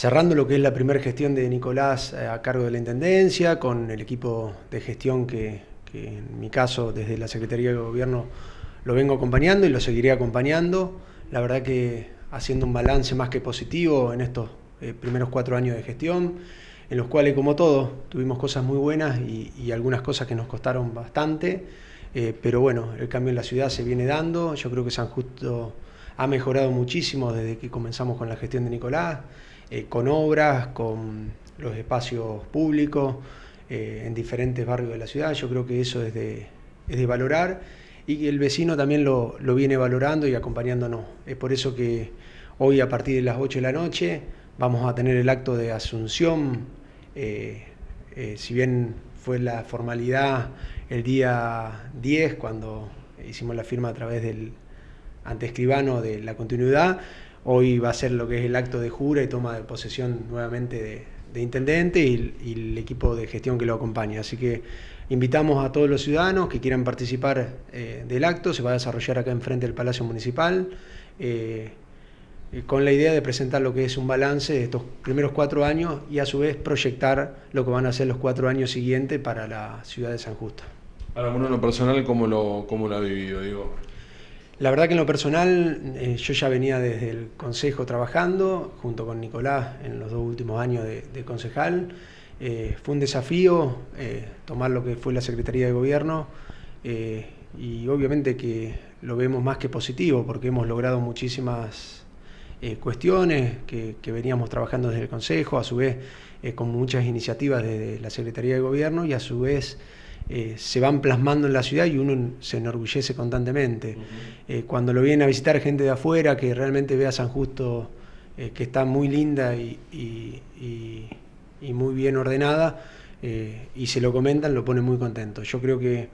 cerrando lo que es la primera gestión de Nicolás eh, a cargo de la Intendencia, con el equipo de gestión que, en mi caso desde la Secretaría de Gobierno lo vengo acompañando y lo seguiré acompañando. La verdad que haciendo un balance más que positivo en estos eh, primeros cuatro años de gestión, en los cuales como todo tuvimos cosas muy buenas y, algunas cosas que nos costaron bastante, eh, pero bueno, el cambio en la ciudad se viene dando, yo creo que San Justo ha mejorado muchísimo desde que comenzamos con la gestión de Nicolás. Eh, con obras, con los espacios públicos eh, en diferentes barrios de la ciudad. Yo creo que eso es de, valorar y el vecino también lo, viene valorando y acompañándonos. Es por eso que hoy a partir de las 8 de la noche vamos a tener el acto de asunción, eh, si bien fue la formalidad el día 10 cuando hicimos la firma a través del antescribano de la continuidad, Hoy va a ser lo que es el acto de jura y toma de posesión nuevamente de, intendente y, el equipo de gestión que lo acompaña. Así que invitamos a todos los ciudadanos que quieran participar eh, del acto, se va a desarrollar acá enfrente del Palacio Municipal. Eh, eh, con la idea de presentar lo que es un balance de estos primeros cuatro años y a su vez proyectar lo que van a ser los cuatro años siguientes para la ciudad de San Justo. Uno en lo personal, ¿cómo lo, cómo lo ha vivido? Digo? La verdad que en lo personal eh, yo ya venía desde el Consejo trabajando, junto con Nicolás en los dos últimos años de, concejal. Eh, fue un desafío eh, tomar lo que fue la Secretaría de Gobierno y obviamente que lo vemos más que positivo porque hemos logrado muchísimas cuestiones que, que, veníamos trabajando desde el Consejo, a su vez con muchas iniciativas desde la Secretaría de Gobierno y a su vez eh, se van plasmando en la ciudad y uno se enorgullece constantemente. Eh, cuando lo viene a visitar gente de afuera que realmente ve a San Justo eh, que está muy linda y, muy bien ordenada y se lo comentan, lo pone muy contento. Yo creo que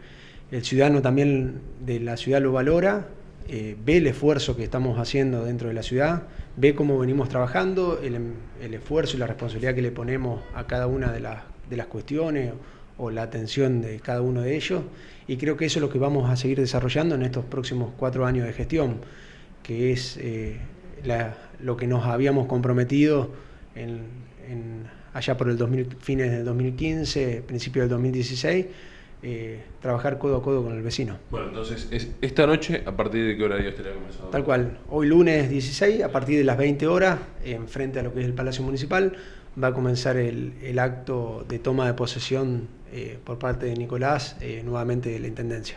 el ciudadano también de la ciudad lo valora, ve el esfuerzo que estamos haciendo dentro de la ciudad, ve cómo venimos trabajando, el, esfuerzo y la responsabilidad que le ponemos a cada una de las, de las cuestiones o la atención de cada uno de ellos y creo que eso es lo que vamos a seguir desarrollando en estos próximos cuatro años de gestión, que es eh, lo que nos habíamos comprometido allá por el 2000, fines del 2015, principio del 2016. Eh, trabajar codo a codo con el vecino. Bueno, entonces, es esta noche, ¿a partir de qué horario estaría comenzando? Tal cual, hoy lunes 16, a partir de las 20 horas, en frente a lo que es el Palacio Municipal, va a comenzar el, acto de toma de posesión por parte de Nicolás, eh, nuevamente de la Intendencia.